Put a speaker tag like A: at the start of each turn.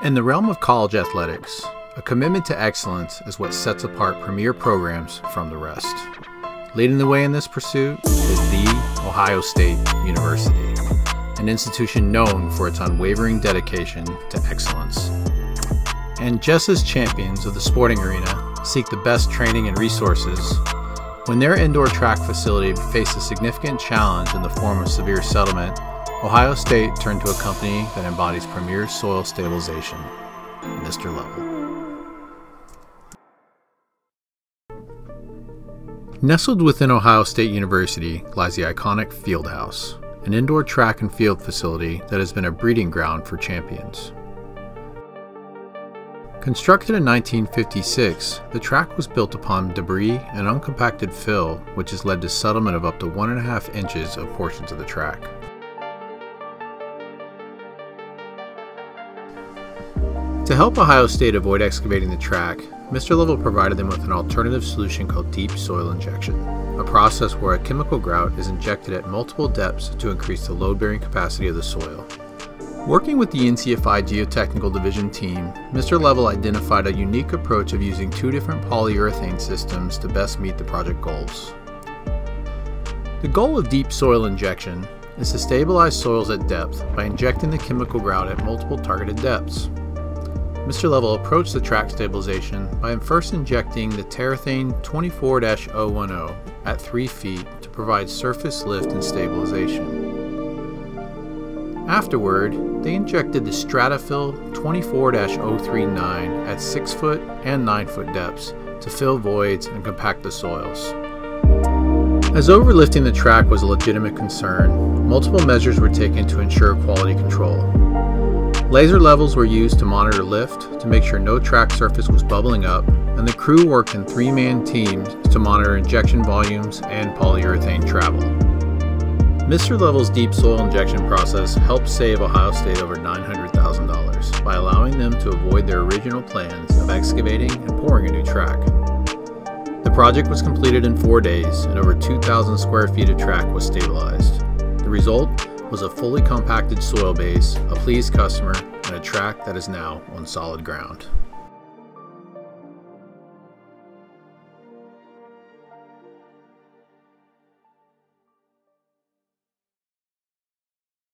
A: In the realm of college athletics, a commitment to excellence is what sets apart premier programs from the rest. Leading the way in this pursuit is the Ohio State University, an institution known for its unwavering dedication to excellence. And just as champions of the sporting arena seek the best training and resources, when their indoor track facility faced a significant challenge in the form of severe settlement, Ohio State turned to a company that embodies premier soil stabilization, Mr. Level. Nestled within Ohio State University lies the iconic Fieldhouse, an indoor track and field facility that has been a breeding ground for champions. Constructed in 1956, the track was built upon debris and uncompacted fill, which has led to settlement of up to one and a half inches of portions of the track. To help Ohio State avoid excavating the track, Mr. Level provided them with an alternative solution called deep soil injection, a process where a chemical grout is injected at multiple depths to increase the load-bearing capacity of the soil. Working with the NCFI Geotechnical Division team, Mr. Level identified a unique approach of using two different polyurethane systems to best meet the project goals. The goal of deep soil injection is to stabilize soils at depth by injecting the chemical grout at multiple targeted depths. Mr. Level approached the track stabilization by first injecting the Terrathane 24-010 at 3 feet to provide surface lift and stabilization. Afterward, they injected the Strata-Fill 24-039 at 6 foot and 9 foot depths to fill voids and compact the soils. As overlifting the track was a legitimate concern, multiple measures were taken to ensure quality control. Laser levels were used to monitor lift to make sure no track surface was bubbling up, and the crew worked in three-man teams to monitor injection volumes and polyurethane travel. Mr. Level's deep soil injection process helped save Ohio State over $900,000 by allowing them to avoid their original plans of excavating and pouring a new track. The project was completed in four days and over 2,000 square feet of track was stabilized. The result was a fully compacted soil base, a pleased customer, and a track that is now on solid ground.